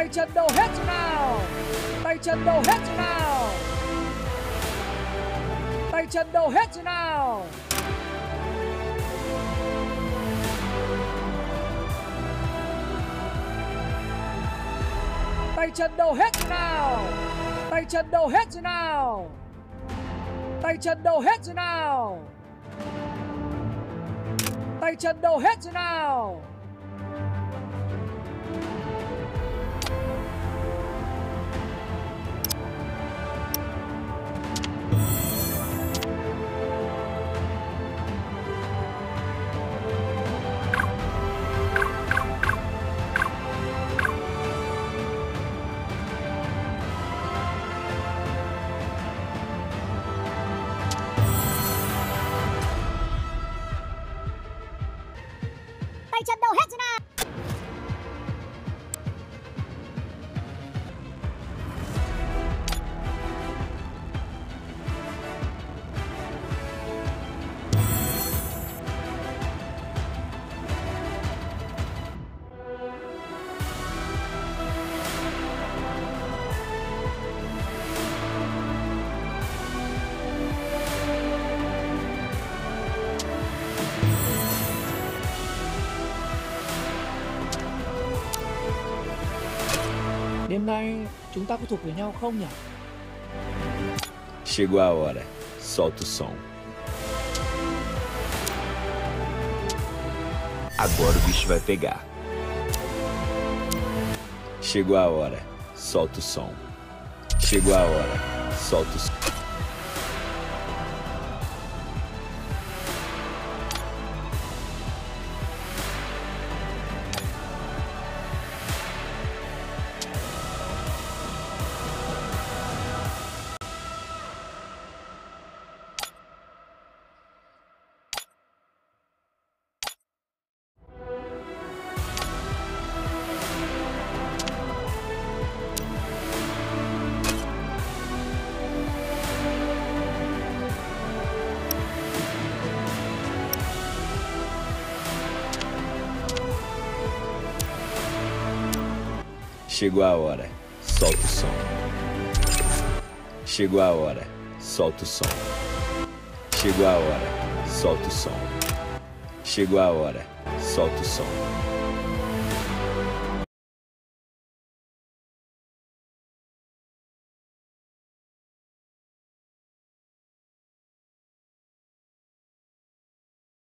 tay chân đâu hết chỗ nào? Tay chân đâu hết chỗ nào? Tay chân đâu hết chỗ nào? Tay chân đâu hết chỗ nào? Tay chân đâu hết chỗ nào? Tay chân đâu hết chỗ nào? Tay chân đâu hết chỗ nào? Tay chân đâu Đêm nay chúng ta có thuộc về nhau không nhỉ? Chegou a hora. Solta o som. Agora o bicho vai pegar. Chegou a hora. Solta o som. Chegou a hora. Solta o som. Chegou a hora. Solta o som. Chegou a hora. Solta o som. Chegou a hora. Solta o som. Chegou a hora. Solta o som.